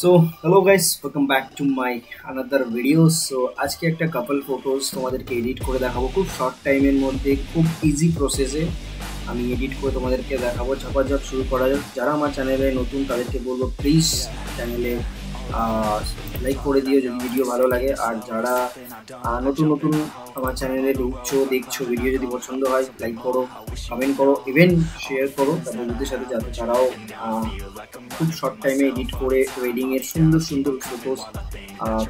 So hello guys welcome back to my another video so আজকে একটা কাপল photos তোমাদেরকে edit করে দেখাবো। খুব শর্ট টাইমের মধ্যে, খুব ইজি প্রসেসে আমি এডিট করে তোমাদেরকে দেখাবো। ঝাপাঝাপ শুরু করা যাক। যারা আমার চ্যানেলে নতুন, তাদেরকে বলব প্লিজ চ্যানেলে লাইক করে দিও, যদি ভিডিও ভালো লাগে। আর যারা নতুন নতুন আমার চ্যানেলে ঢুকছো, দেখছ ভিডিও যদি পছন্দ হয় লাইক করো কমেন্ট করো ইভেন শেয়ার করো। তার বন্ধুদের সাথে যাতে তারাও খুব শর্ট টাইমে এডিট করে ওয়েডিংয়ের সুন্দর সুন্দর ফটোস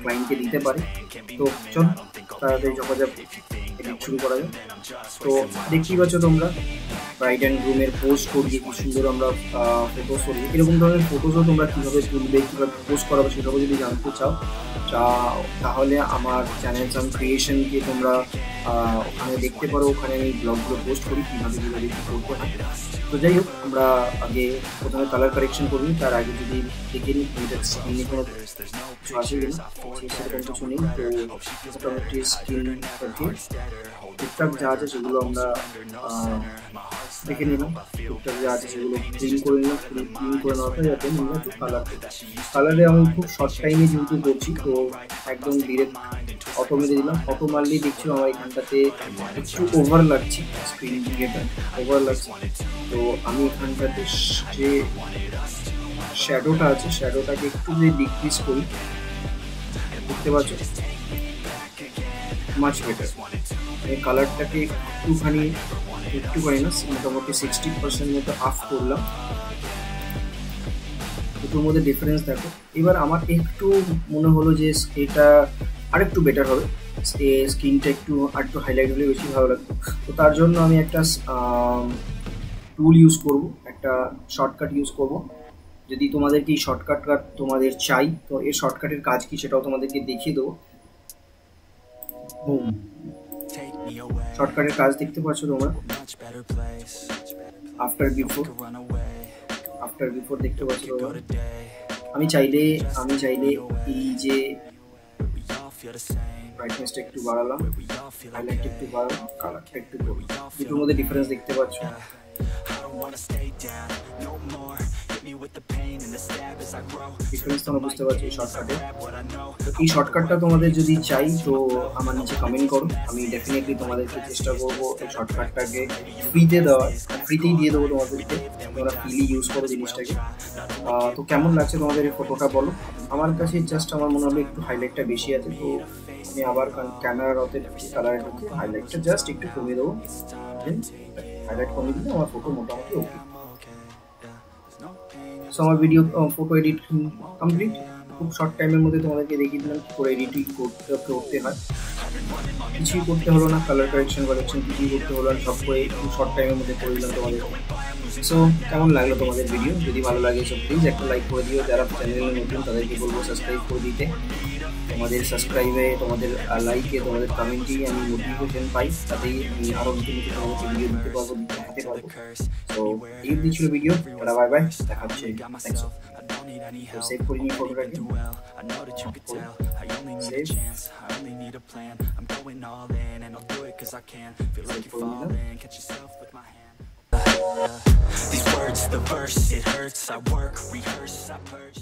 ক্লায়েন্টকে দিতে পারে। তো চল, তাড়াতাড়ি যোগাযোগ এডিট শুরু করা যায় তো দেখতেই পাচ্ছ তোমরা ব্রাইড অ্যান্ড গ্রুমের পোস্ট করিয়ে কি সুন্দর আমরা ফটোস করি। এরকম ধরনের ফটোসও তোমরা কীভাবে তুলবে, কীভাবে পোস্ট করাবে সেটাও যদি জানতে চাও তাহলে আমার চ্যানেল সাম ক্রিয়েশনকে তোমরা ওখানে দেখতে পারো, ওখানে আমি ব্লগগুলো পোস্ট করি, কীভাবে কীভাবে কী করতে হয়। তো যাই হোক, আমরা আগে প্রথমে কালার কারেকশন করি, তার আগে যদি দেখে নিই স্ক্রিনে কোনো কিছু আসে কিছু নেই। তো স্ক্রিন টুকটাক যা আছে সেগুলো আমরা দেখে নিলাম। টুকটাক যা আছে সেগুলো ক্লিন করে নিলাম ক্লিন করে নেওয়ার পরে যাতে নিলাম একটু কালার কালারে আমি খুব শর্ট টাইমে যেহেতু করছি, তো একদম ডিরেক্ট অটো মেরে দিলাম। অটো মারলেই দেখছি আমার এখানটাতে একটু ওভার লাগছে স্ক্রিন দিকেটা ওভার লাগছে। তো আমি এখানটাতে যে শ্যাডোটা আছে শ্যাডোটাকে একটু যদি ডিক্রিজ করি, দেখতে পাচ্ছ? মাছ বেটার এই কালারটাকে একটুখানি একটুখানি না মোটামুটি সিক্সটি পার্সেন্ট মতো আফ করলাম। দুটোর মধ্যে ডিফারেন্স দেখো। এবার আমার একটু মনে হলো যে এটা আরেকটু বেটার হবে। স্কিনটা একটু আর একটু হাইলাইট হলে বেশি ভালো লাগবে তো তার জন্য আমি একটা টুল ইউজ করব একটা শর্টকাট ইউজ করব। যদি তোমাদেরকে এই শর্টকাট কাট তোমাদের চাই তো এই শর্টকাটের কাজ কি সেটাও তোমাদেরকে দেখিয়ে দেবো। শর্টকাটের কাজ দেখতে পাচ্ছ তোমরা? আফটার বিফোর আফটার বিফোর দেখতে পাচ্ছ আমি চাইলে আমি চাইলে এই যে ব্রাইটনেসটা একটু বাড়ালাম। হাইলাইটটা একটু বাড়ালাম কালারটা একটু দুটোর মধ্যে ডিফারেন্স দেখতে পাচ্ছ। ডিফারেন্স তোমরা বুঝতে পারছ শর্টকাটে এই শর্টকাটটা তোমাদের যদি চাই তো আমার নিচে কমেন্ট করো। আমি ডেফিনেটলি তোমাদেরকে চেষ্টা করব এই শর্টকাটটাকে ফ্রিতে দেওয়ার ফ্রিতেই দিয়ে দেবো তোমাদেরকে। তোমরা ফ্রিলি ইউজ করো জিনিসটাকে। তো কেমন লাগছে তোমাদের এই ফটোটা বলো? আমার কাছে জাস্ট আমার মনে হবে একটু হাইলাইটটা বেশি আছে তো আমি আবার ক্যামেরার অতে কালারে হাইলাইটটা জাস্ট একটু কমিয়ে দেবো। হাইলাইট কমিয়ে দিলে আমার ফটো মোটামুটি ওকে সো আমার ভিডিও ফটো এডিট কমপ্লিট খুব শর্ট টাইমের মধ্যে তোমাদেরকে দেখিয়ে দিলাম কী করে এডিটিং করতে করতে হয়। কিছুই করতে হলো না কালার কারেকশন কারেকশন কিছুই করতে হলো না, সব করে খুব শর্ট টাইমের মধ্যে করে দিলাম তোমাদের সো কেমন লাগল তোমাদের ভিডিও যদি ভালো লাগে সো প্লিজ একটা লাইক করে দিও। যারা চ্যানেলে নতুন, তাদেরকে বলব সাবস্ক্রাইব করে দিতে। তোমাদের সাবস্ক্রাইবে তোমাদের লাইকে তোমাদের কমেন্টেই আমি মোটিভেশন পাই। তাতেই আমি আরও নতুন নতুন তোমাকে ভিডিও দিতে পারব, দেখাতে পারব। তো এই ছিল ভিডিও বাই বাই দেখা হচ্ছে। So save putting in for again. I know that you could tell. I only need save. a chance. I only need a plan. I'm going all in and I'll do it cause I can. Feel like you're falling. Catch yourself with my hand. These words, the verse, it hurts. I work, rehearse, I purge.